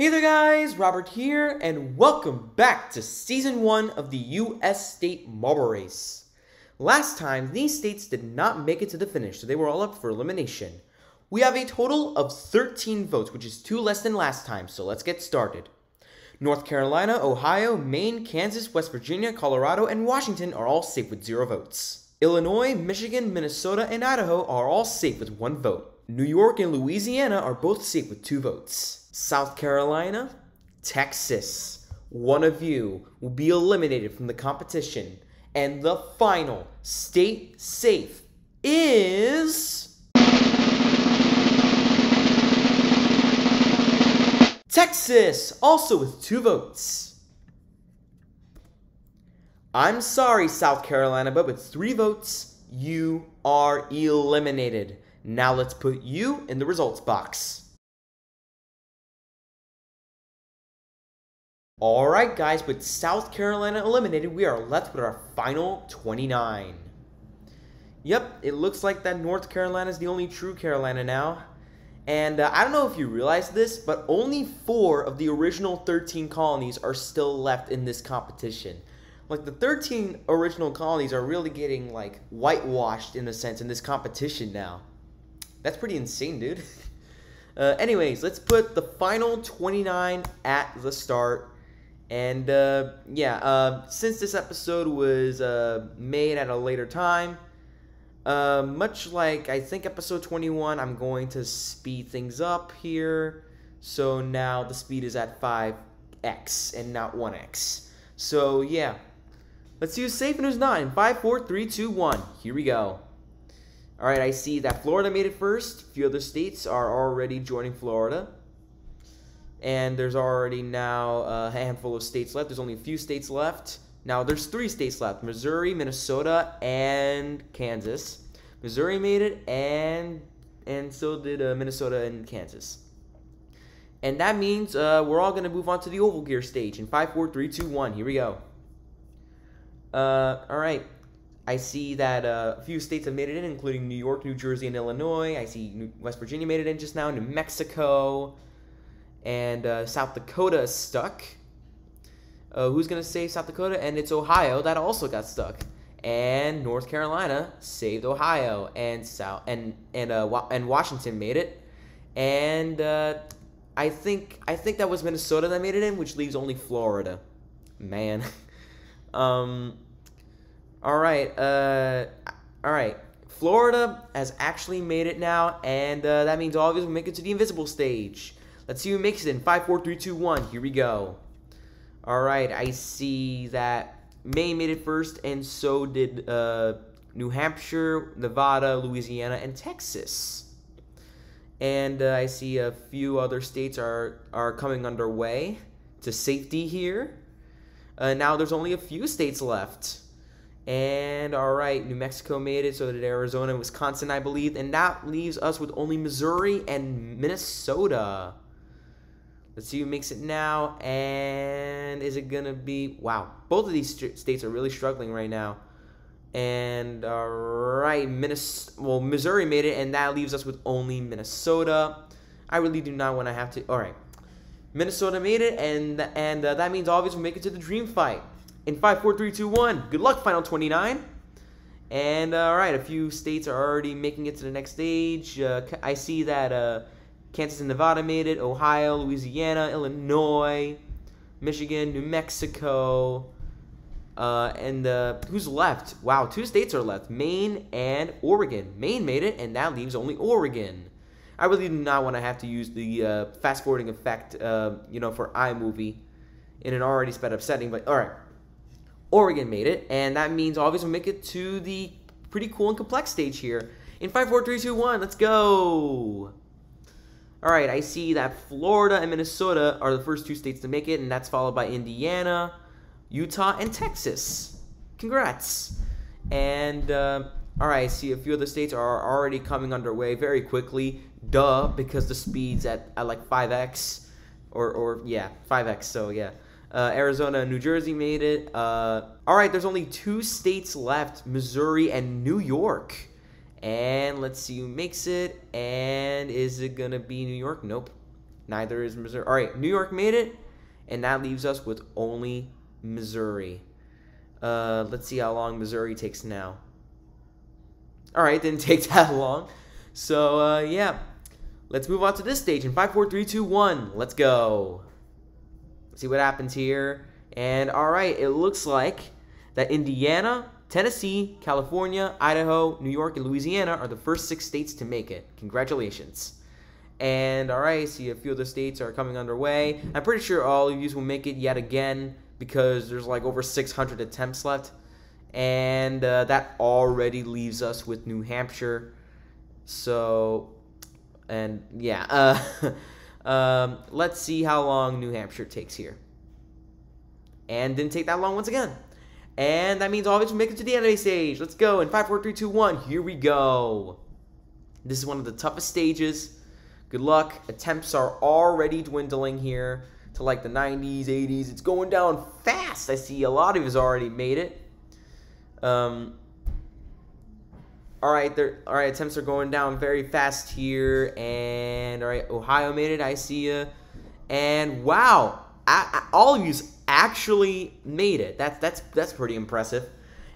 Hey there guys, Robert here, and welcome back to Season 1 of the U.S. State Marble Race. Last time, these states did not make it to the finish, so they were all up for elimination. We have a total of 13 votes, which is two less than last time, so let's get started. North Carolina, Ohio, Maine, Kansas, West Virginia, Colorado, and Washington are all safe with zero votes. Illinois, Michigan, Minnesota, and Idaho are all safe with one vote. New York and Louisiana are both safe with two votes. South Carolina, Texas, one of you will be eliminated from the competition. And the final state safe is. Texas, also with two votes. I'm sorry, South Carolina, but with three votes, you are eliminated. Now let's put you in the results box. Alright guys, with South Carolina eliminated, we are left with our final 29. Yep, it looks like that North Carolina is the only true Carolina now. And uh, I don't know if you realize this, but only four of the original 13 colonies are still left in this competition. Like the 13 original colonies are really getting like whitewashed in a sense in this competition now. That's pretty insane, dude. Uh, anyways, let's put the final 29 at the start. And uh, yeah, uh, since this episode was uh, made at a later time, uh, much like I think episode 21, I'm going to speed things up here. So now the speed is at 5x and not 1x. So yeah, let's use safe and who's not in 5, 4, 3, 2, 1. Here we go. All right, I see that Florida made it first. A few other states are already joining Florida and there's already now a handful of states left. There's only a few states left. Now there's three states left: Missouri, Minnesota, and Kansas. Missouri made it, and and so did uh, Minnesota and Kansas. And that means uh, we're all gonna move on to the oval gear stage in five, four, three, two, one. Here we go. Uh, all right. I see that uh, a few states have made it in, including New York, New Jersey, and Illinois. I see West Virginia made it in just now. New Mexico and uh, South Dakota stuck. Uh, who's gonna save South Dakota? And it's Ohio that also got stuck. And North Carolina saved Ohio, and South and and uh, and Washington made it. And uh, I think I think that was Minnesota that made it in, which leaves only Florida. Man. um. All right. Uh. All right. Florida has actually made it now, and uh, that means all of us will make it to the invisible stage. Let's see who makes it in 5, 4, 3, 2, 1. Here we go. All right, I see that Maine made it first, and so did uh, New Hampshire, Nevada, Louisiana, and Texas. And uh, I see a few other states are, are coming underway to safety here. Uh, now there's only a few states left. And all right, New Mexico made it, so did Arizona Wisconsin, I believe. And that leaves us with only Missouri and Minnesota. Let's see who makes it now. And is it going to be. Wow. Both of these states are really struggling right now. And, all right. Minnesota, well, Missouri made it, and that leaves us with only Minnesota. I really do not want to have to. All right. Minnesota made it, and and uh, that means obviously we'll make it to the dream fight. In 5, 4, 3, 2, 1. Good luck, Final 29. And, uh, all right, a few states are already making it to the next stage. Uh, I see that. Kansas and Nevada made it, Ohio, Louisiana, Illinois, Michigan, New Mexico, uh, and uh, who's left? Wow, two states are left Maine and Oregon. Maine made it, and that leaves only Oregon. I really do not want to have to use the uh, fast forwarding effect, uh, you know, for iMovie in an already sped up setting, but all right. Oregon made it, and that means obviously we make it to the pretty cool and complex stage here. In 5, 4, 3, 2, 1, let's go! All right, I see that Florida and Minnesota are the first two states to make it, and that's followed by Indiana, Utah, and Texas. Congrats. And, uh, all right, I see a few other states are already coming underway very quickly. Duh, because the speed's at, at like 5x. Or, or, yeah, 5x, so yeah. Uh, Arizona and New Jersey made it. Uh, all right, there's only two states left Missouri and New York. And let's see who makes it. And is it going to be New York? Nope. Neither is Missouri. All right, New York made it, and that leaves us with only Missouri. Uh, let's see how long Missouri takes now. All right, didn't take that long. So uh, yeah, let's move on to this stage in five, four, three, two, one. Let's go. see what happens here. And all right, it looks like that Indiana, Tennessee, California, Idaho, New York, and Louisiana are the first six states to make it. Congratulations. And all right, see a few of the states are coming underway. I'm pretty sure all of you will make it yet again because there's like over 600 attempts left. And uh, that already leaves us with New Hampshire. So, and yeah, uh, um, let's see how long New Hampshire takes here. And didn't take that long once again. And that means all of us make it to the anime stage. Let's go. In 5, 4, 3, 2, 1, here we go. This is one of the toughest stages. Good luck. Attempts are already dwindling here to like the 90s, 80s. It's going down fast. I see a lot of us already made it. Um, all right, there. All right, attempts are going down very fast here, and all right, Ohio made it. I see you, and wow, I, I, all of you actually made it. That's that's that's pretty impressive.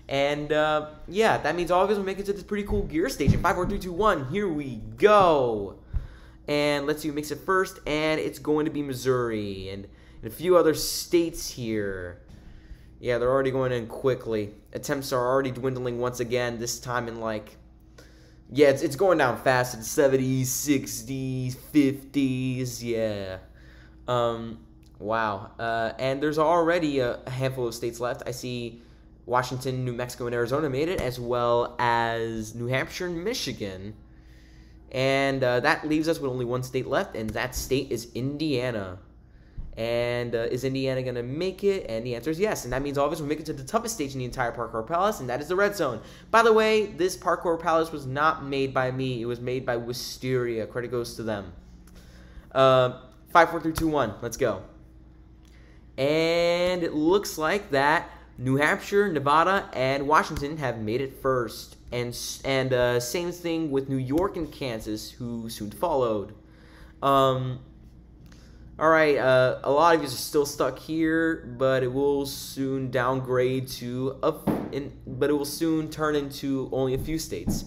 And uh, yeah, that means all of us will make it to this pretty cool gear station. Five, four, three, two, one. Here we go. And let's see who makes it first. And it's going to be Missouri and, and a few other states here. Yeah, they're already going in quickly. Attempts are already dwindling once again. This time in like, yeah, it's, it's going down fast. It's 70s, 60s, 50s. Yeah. Um, Wow. Uh, and there's already a handful of states left. I see Washington, New Mexico, and Arizona made it, as well as New Hampshire and Michigan. And uh, that leaves us with only one state left, and that state is Indiana. And uh, is Indiana going to make it? And the answer is yes. And that means all of us will make it to the toughest stage in the entire Parkour Palace, and that is the red zone. By the way, this Parkour Palace was not made by me. It was made by Wisteria. Credit goes to them. Uh, five, four, three, two, one. Let's go. And it looks like that New Hampshire, Nevada, and Washington have made it first. And, and uh, same thing with New York and Kansas, who soon followed. Um, all right, uh, a lot of you are still stuck here, but it will soon downgrade to a, in, but it will soon turn into only a few states.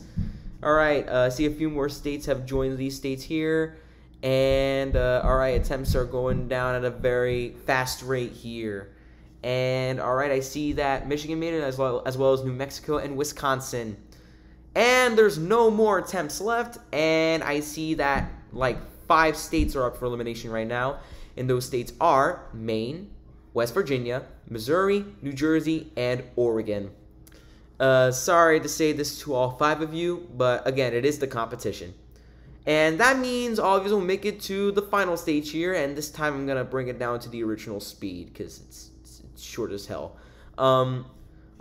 All right, uh, see a few more states have joined these states here. And uh, all right, attempts are going down at a very fast rate here. And all right, I see that Michigan made it as well as well as New Mexico and Wisconsin. And there's no more attempts left. And I see that like five states are up for elimination right now. And those states are Maine, West Virginia, Missouri, New Jersey, and Oregon. Uh, sorry to say this to all five of you, but again, it is the competition. And that means all of you will make it to the final stage here, and this time I'm going to bring it down to the original speed, because it's, it's, it's, short as hell. Um,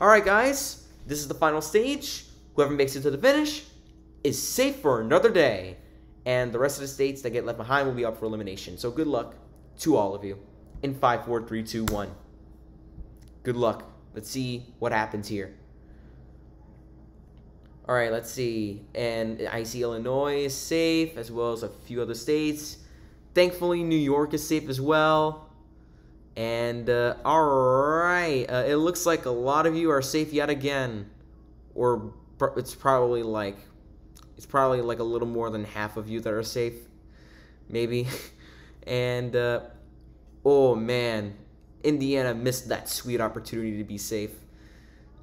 Alright guys, this is the final stage. Whoever makes it to the finish is safe for another day. And the rest of the states that get left behind will be up for elimination. So good luck to all of you. In 5, 4, 3, 2, 1. Good luck. Let's see what happens here. All right, let's see. And I see Illinois is safe, as well as a few other states. Thankfully, New York is safe as well. And, uh, all right, uh, it looks like a lot of you are safe yet again. Or it's probably like, it's probably like a little more than half of you that are safe. Maybe. and, uh, oh man, Indiana missed that sweet opportunity to be safe.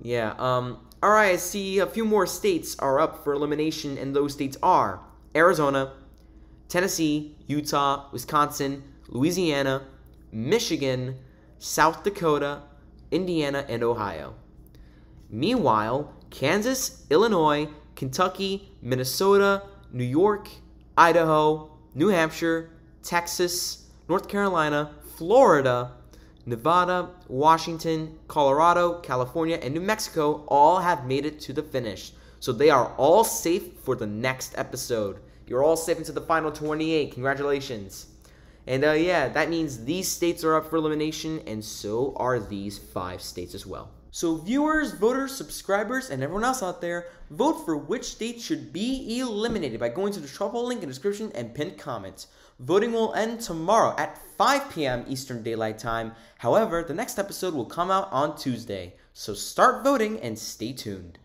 Yeah, um, Alright, I see a few more states are up for elimination, and those states are Arizona, Tennessee, Utah, Wisconsin, Louisiana, Michigan, South Dakota, Indiana, and Ohio. Meanwhile, Kansas, Illinois, Kentucky, Minnesota, New York, Idaho, New Hampshire, Texas, North Carolina, Florida, Nevada, Washington, Colorado, California, and New Mexico all have made it to the finish. So they are all safe for the next episode. You're all safe into the final 28. Congratulations. And uh, yeah, that means these states are up for elimination, and so are these five states as well. So, viewers, voters, subscribers, and everyone else out there, vote for which state should be eliminated by going to the strawpoll link in the description and pinned comment. Voting will end tomorrow at 5 p.m. Eastern Daylight Time. However, the next episode will come out on Tuesday. So start voting and stay tuned.